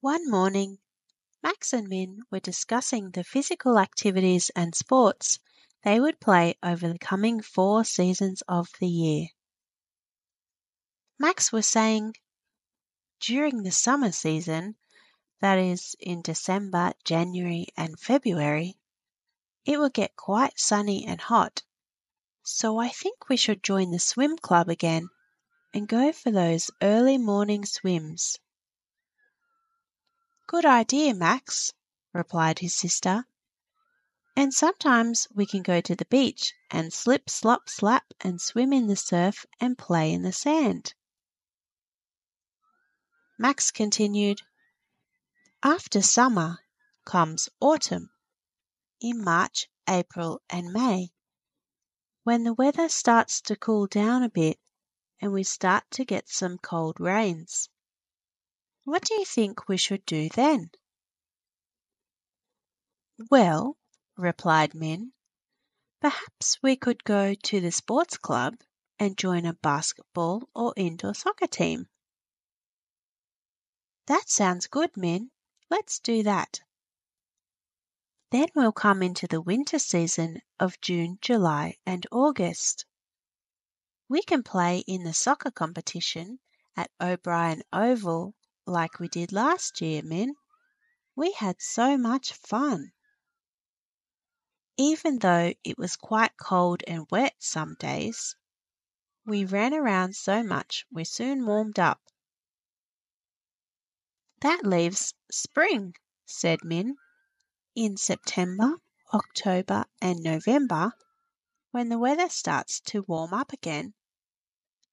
One morning, Max and Min were discussing the physical activities and sports they would play over the coming four seasons of the year. Max was saying, during the summer season, that is, in December, January, and February, it will get quite sunny and hot, so I think we should join the swim club again and go for those early morning swims. Good idea, Max, replied his sister. And sometimes we can go to the beach and slip, slop, slap and swim in the surf and play in the sand. Max continued, After summer comes autumn, in March, April, and May, when the weather starts to cool down a bit and we start to get some cold rains. What do you think we should do then? Well, replied Min, perhaps we could go to the sports club and join a basketball or indoor soccer team. That sounds good, Min. Let's do that. Then we'll come into the winter season of June, July, and August. We can play in the soccer competition at O'Brien Oval like we did last year, Min. We had so much fun. Even though it was quite cold and wet some days, we ran around so much we soon warmed up. That leaves spring, said Min. In September, October, and November, when the weather starts to warm up again,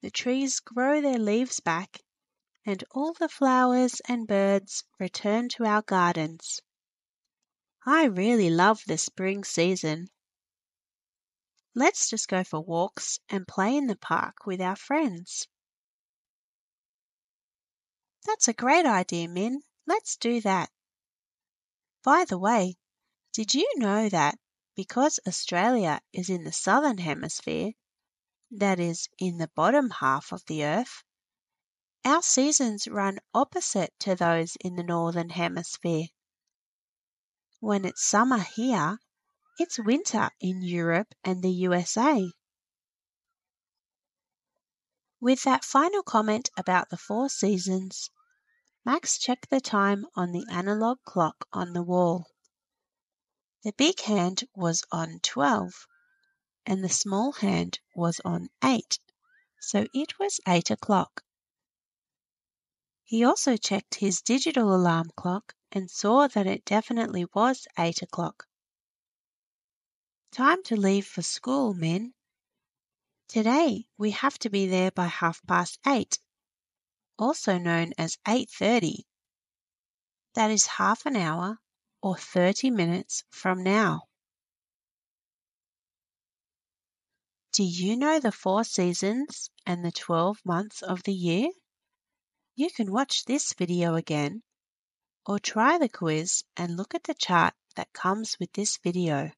the trees grow their leaves back and all the flowers and birds return to our gardens. I really love the spring season. Let's just go for walks and play in the park with our friends. That's a great idea, Min. Let's do that. By the way, did you know that because Australia is in the southern hemisphere, that is, in the bottom half of the earth, our seasons run opposite to those in the northern hemisphere. When it's summer here, it's winter in Europe and the USA. With that final comment about the four seasons, Max checked the time on the analog clock on the wall. The big hand was on 12 and the small hand was on 8, so it was 8 o'clock. He also checked his digital alarm clock and saw that it definitely was 8 o'clock. Time to leave for school, Min. Today we have to be there by half past 8 also known as 8:30. That is half an hour or 30 minutes from now. Do you know the four seasons and the 12 months of the year? You can watch this video again or try the quiz and look at the chart that comes with this video.